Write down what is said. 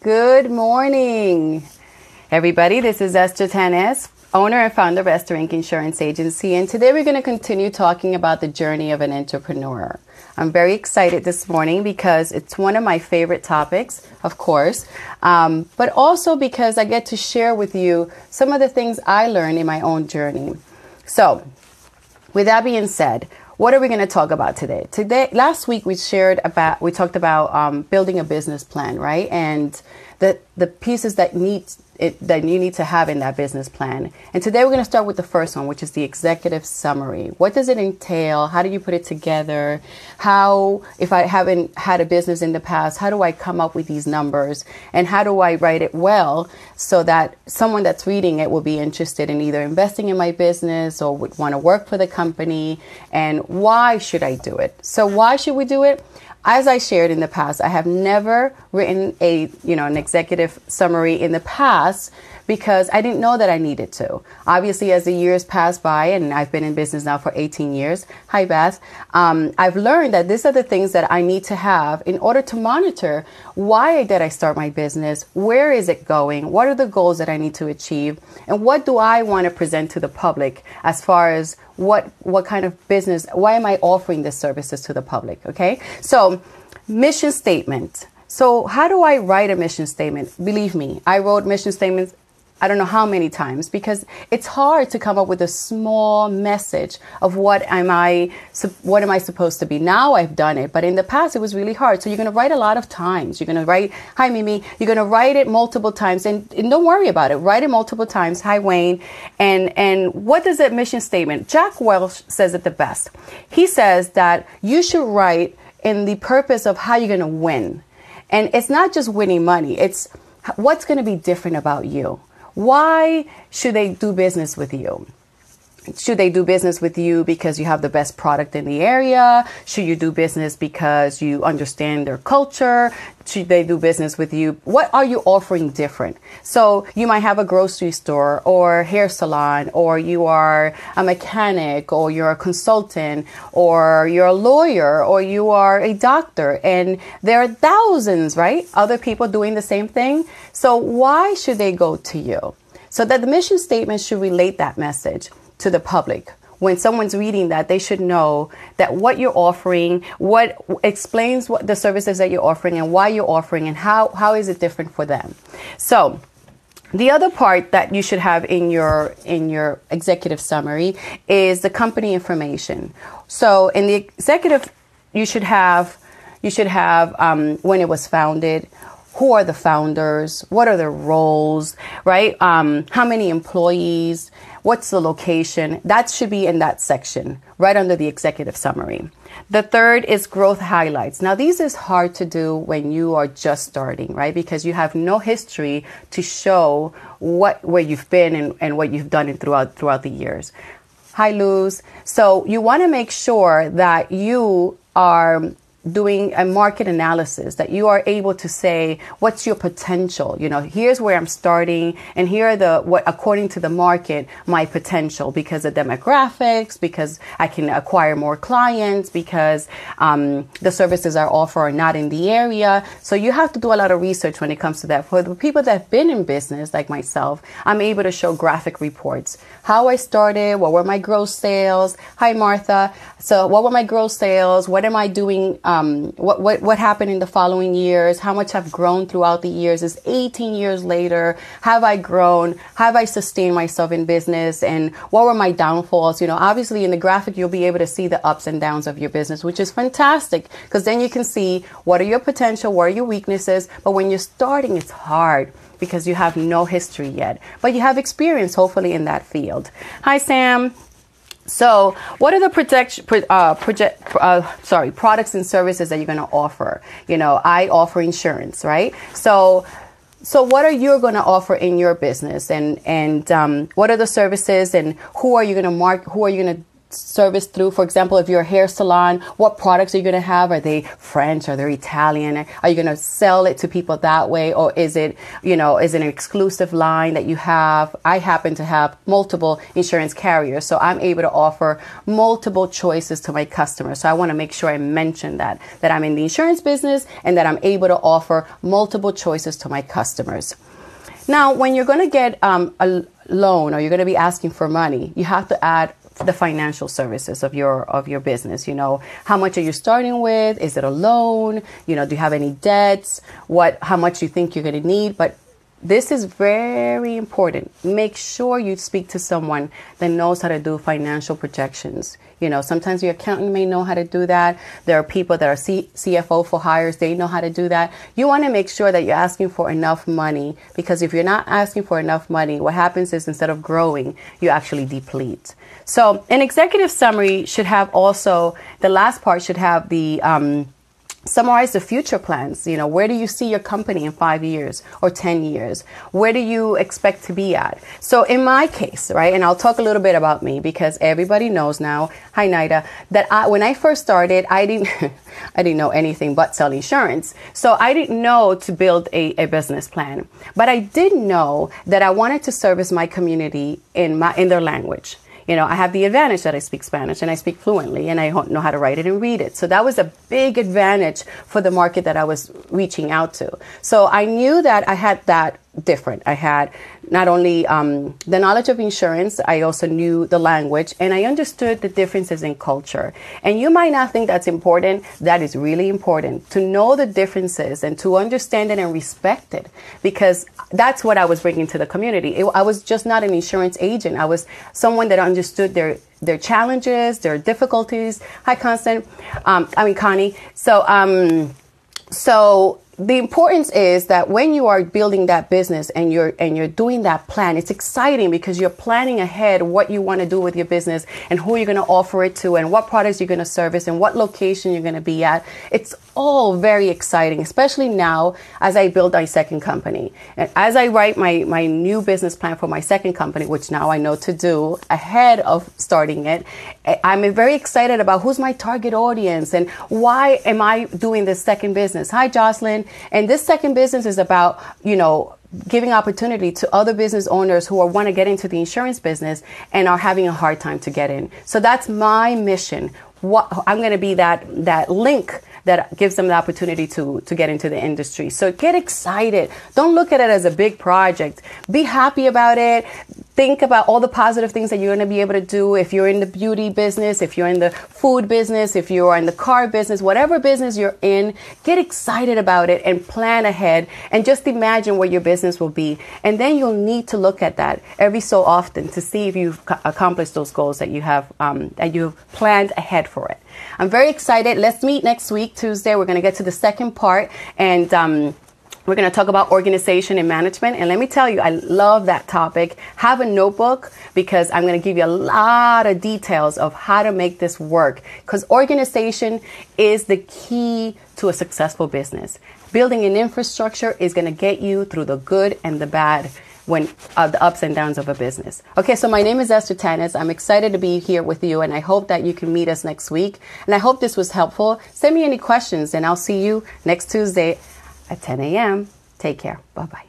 Good morning, everybody. This is Esther Tanez, owner and founder of ESTIR Inc. Insurance Agency, and today we're going to continue talking about the journey of an entrepreneur. I'm very excited this morning because it's one of my favorite topics, of course, um, but also because I get to share with you some of the things I learned in my own journey. So, with that being said, what are we going to talk about today? Today, last week we shared about, we talked about um, building a business plan, right? And the the pieces that need it, that you need to have in that business plan. And today we're going to start with the first one, which is the executive summary. What does it entail? How do you put it together? How, if I haven't had a business in the past, how do I come up with these numbers? And how do I write it well so that someone that's reading it will be interested in either investing in my business or would want to work for the company? And why should I do it? So, why should we do it? As I shared in the past, I have never written a, you know, an executive summary in the past because I didn't know that I needed to. Obviously, as the years pass by, and I've been in business now for 18 years, hi Beth, um, I've learned that these are the things that I need to have in order to monitor why did I start my business, where is it going, what are the goals that I need to achieve, and what do I want to present to the public as far as what what kind of business, why am I offering these services to the public? Okay, so mission statement. So, how do I write a mission statement? Believe me, I wrote mission statements I don't know how many times because it's hard to come up with a small message of what am I what am I supposed to be. Now I've done it, but in the past it was really hard. So you're going to write a lot of times. You're going to write, "Hi Mimi." You're going to write it multiple times and, and don't worry about it. Write it multiple times. "Hi Wayne." And and what does that mission statement? Jack Welch says it the best. He says that you should write in the purpose of how you're going to win. And it's not just winning money. It's what's going to be different about you why should they do business with you? Should they do business with you because you have the best product in the area? Should you do business because you understand their culture? Should they do business with you? What are you offering different? So you might have a grocery store or hair salon, or you are a mechanic, or you're a consultant, or you're a lawyer, or you are a doctor, and there are thousands, right? Other people doing the same thing. So why should they go to you? So that the mission statement should relate that message to the public. When someone's reading that, they should know that what you're offering, what explains what the services that you're offering and why you're offering and how, how is it different for them. So the other part that you should have in your in your executive summary is the company information. So in the executive, you should have you should have um, when it was founded, who are the founders, what are their roles, right? Um, how many employees, What's the location? That should be in that section, right under the executive summary. The third is growth highlights. Now, these is hard to do when you are just starting, right? Because you have no history to show what where you've been and, and what you've done throughout throughout the years. Hi, Luz. So you want to make sure that you are doing a market analysis that you are able to say what's your potential? You know here's where i'm starting and here are the what according to the market my potential. Because of demographics because i can acquire more clients because um, the services i offer are not in the area. So you have to do a lot of research when it comes to that. For the people that have been in business like myself i'm able to show graphic reports. How i started what were my gross sales? Hi martha. So what were my gross sales? What am i doing um, Um, what, what, what happened in the following years, how much I've grown throughout the years. Is 18 years later, have I grown? Have I sustained myself in business? And what were my downfalls? You know, obviously in the graphic, you'll be able to see the ups and downs of your business, which is fantastic because then you can see what are your potential, what are your weaknesses. But when you're starting, it's hard because you have no history yet, but you have experience hopefully in that field. Hi, Sam. So, what are the protection, uh, project, uh, sorry, products and services that you're going to offer? You know, I offer insurance, right? So, so what are you going to offer in your business, and and um, what are the services, and who are you going to mark? Who are you going to service through? For example, if you're a hair salon, what products are you going to have? Are they French? Are they Italian? Are you going to sell it to people that way? Or is it, you know, is it an exclusive line that you have? I happen to have multiple insurance carriers, so I'm able to offer multiple choices to my customers. So I want to make sure I mention that, that I'm in the insurance business and that I'm able to offer multiple choices to my customers. Now, when you're going to get um, a loan or you're going to be asking for money, you have to add the financial services of your of your business you know? How much are you starting with? Is it a loan? You know do you have any debts? What how much you think you're going to need? But this is very important. Make sure you speak to someone that knows how to do financial projections. You know, sometimes your accountant may know how to do that. There are people that are C- CFO for hires, they know how to do that. You want to make sure that you're asking for enough money because if you're not asking for enough money, what happens is instead of growing, you actually deplete. So, an executive summary should have also, the last part should have the, um, summarize the future plans. You know where do you see your company in five years or ten years? Where do you expect to be at? So in my case right and i'll talk a little bit about me because everybody knows now hi nida that I, when i first started i didn't i didn't know anything but sell insurance. So i didn't know to build a, a business plan. But i did know that i wanted to service my community in my in their language you know, I have the advantage that I speak Spanish and I speak fluently and I know how to write it and read it. So that was a big advantage for the market that I was reaching out to. So I knew that I had that different. I had not only um, the knowledge of insurance, I also knew the language and I understood the differences in culture. And you might not think that's important. That is really important to know the differences and to understand it and respect it because that's what I was bringing to the community. It, I was just not an insurance agent. I was someone that understood their their challenges, their difficulties. Hi, Constant. Um, I mean, Connie. So, um, so the importance is that when you are building that business and you're and you're doing that plan it's exciting because you're planning ahead what you want to do with your business and who you're going to offer it to and what products you're going to service and what location you're going to be at. It's all very exciting especially now as i build my second company. And as i write my my new business plan for my second company which now i know to do ahead of starting it i'm very excited about who's my target audience and why am i doing this second business? Hi jocelyn and this second business is about, you know, giving opportunity to other business owners who are want to get into the insurance business and are having a hard time to get in. So that's my mission. What I'm going to be that that link that gives them the opportunity to to get into the industry. So get excited. Don't look at it as a big project. Be happy about it think about all the positive things that you're going to be able to do if you're in the beauty business, if you're in the food business, if you're in the car business, whatever business you're in, get excited about it and plan ahead and just imagine what your business will be. And then you'll need to look at that every so often to see if you've accomplished those goals that you have, um, that you've planned ahead for it. I'm very excited. Let's meet next week, Tuesday. We're going to get to the second part and, um, we're going to talk about organization and management. And let me tell you, I love that topic. Have a notebook because I'm going to give you a lot of details of how to make this work. Because organization is the key to a successful business. Building an infrastructure is going to get you through the good and the bad when uh, the ups and downs of a business. Okay, so my name is Esther Tanez. I'm excited to be here with you, and I hope that you can meet us next week. And I hope this was helpful. Send me any questions, and I'll see you next Tuesday at 10 a.m. Take care. Bye bye.